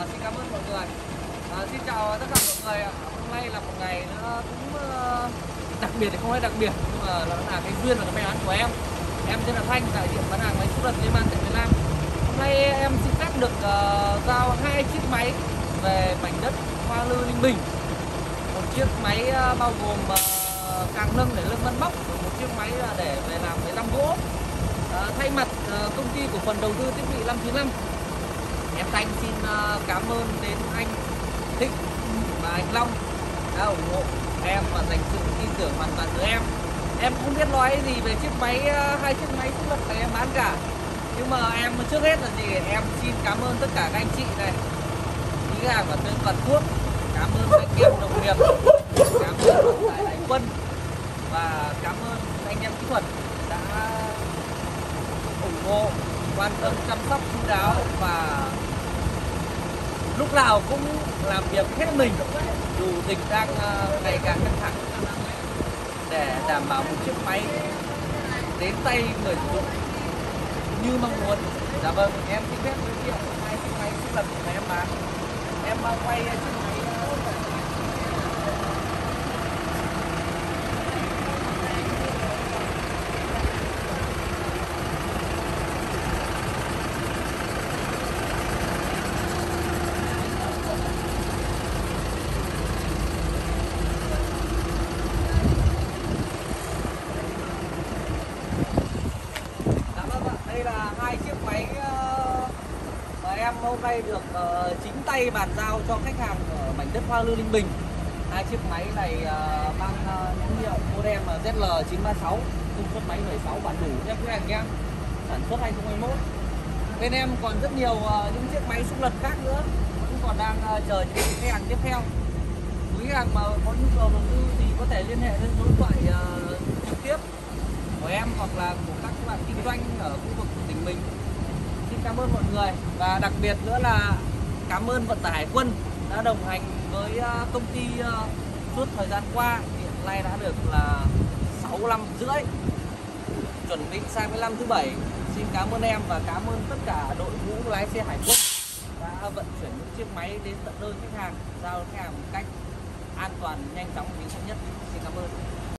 À, xin cảm ơn mọi người. À, xin chào tất cả mọi người. Hôm nay là một ngày nó cũng ờ, đặc biệt thì không phải đặc biệt nhưng mà nó là cái duyên và cái may mắn của em. Em tên là Thanh, đại diện bán hàng máy xúc lật liên bang tại Việt Nam. Hôm nay em xin phép được uh, giao hai chiếc máy về mảnh đất Hoa Lư Ninh Bình. Một chiếc máy uh, bao gồm uh, càng nâng để lưng vân bóc, và một chiếc máy là để về làm cái lăm gỗ. uh, thay mặt uh, công ty cổ phần đầu tư thiết bị 595 em Thanh Ờ, cảm ơn đến anh Thịnh và anh Long đã ủng hộ em và dành sự tin tưởng hoàn toàn tới em. Em không biết nói gì về chiếc máy ờ, hai chiếc máy xúc lật này em bán cả. Nhưng mà em trước hết là gì? Em xin cảm ơn tất cả các anh chị này quý hàng và tên toàn quốc. Cảm ơn anh em đồng nghiệp. Cảm ơn đại đại quân. Và cảm ơn anh em kỹ thuật đã ủng hộ, quan tâm, chăm sóc, chú đáo và lúc nào cũng làm việc hết mình, dù dịch đang ờ, ngày càng căng thẳng. Để đảm bảo một chiếc máy đến tay người sử dụng như mong muốn. Dạ vâng em xin phép giới thiệu hai chiếc máy xúc lật mà em bán em ờ, quay chiếc máy ờ, Dạ vâng ạ, đây là hai chiếc máy ờ, mà em hôm nay được ờ, chính tay bàn giao cho khách hàng ở mảnh đất Hoa Lư Ninh Bình. Hai chiếc máy này ờ, mang nhãn hiệu model ZL936, công suất máy 16 bản đủ theo quý anh em, sản xuất 2021. Bên em còn rất nhiều những chiếc máy xúc lật khác nữa, vẫn còn đang chờ những khách hàng tiếp theo. Quý khách hàng mà có nhu cầu đầu tư thì có thể liên hệ lên số điện thoại trực tiếp của em hoặc là của kinh doanh ở khu vực của tỉnh mình. Xin cảm ơn mọi người và đặc biệt nữa là cảm ơn vận tải hải quân đã đồng hành với ờ, công ty ờ, suốt thời gian qua. Hiện nay đã được là 6 năm rưỡi, chuẩn bị sang cái năm thứ bảy. Xin cảm ơn em và cảm ơn tất cả đội ngũ lái xe hải quân đã vận chuyển những chiếc máy đến tận nơi khách hàng, giao khách hàng một cách an toàn, nhanh chóng, chính xác nhất. Xin cảm ơn.